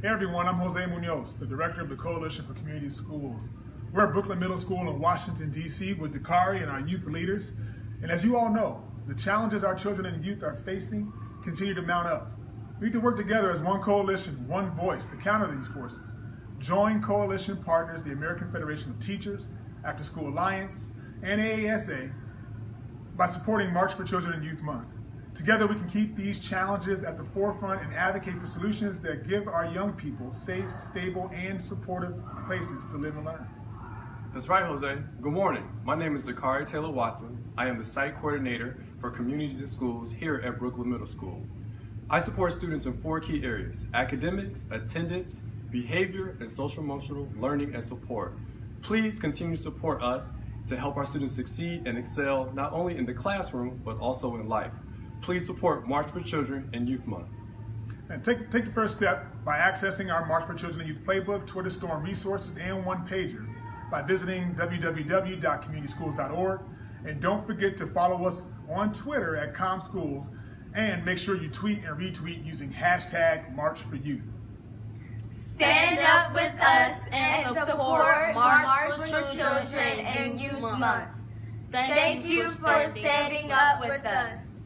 Hey everyone, I'm Jose Munoz, the director of the Coalition for Community Schools. We're at Brookland Middle School in Washington, D.C. with Dakari and our youth leaders. And as you all know, the challenges our children and youth are facing continue to mount up. We need to work together as one coalition, one voice to counter these forces. Join coalition partners, the American Federation of Teachers, After School Alliance, and AASA by supporting March for Children and Youth Month. Together we can keep these challenges at the forefront and advocate for solutions that give our young people safe, stable, and supportive places to live and learn. That's right, Jose. Good morning. My name is Dakari Taylor Watson. I am the site coordinator for communities and schools here at Brookland Middle School. I support students in four key areas, academics, attendance, behavior, and social emotional learning and support. Please continue to support us to help our students succeed and excel not only in the classroom, but also in life. Please support March for Children and Youth Month. And take, take the first step by accessing our March for Children and Youth Playbook, Twitter Storm resources, and one pager by visiting www.communityschools.org. And don't forget to follow us on Twitter at CommSchools and make sure you tweet and retweet using hashtag March for Youth. Stand up with us and support March for Children and Youth Month. Thank you for standing up with us.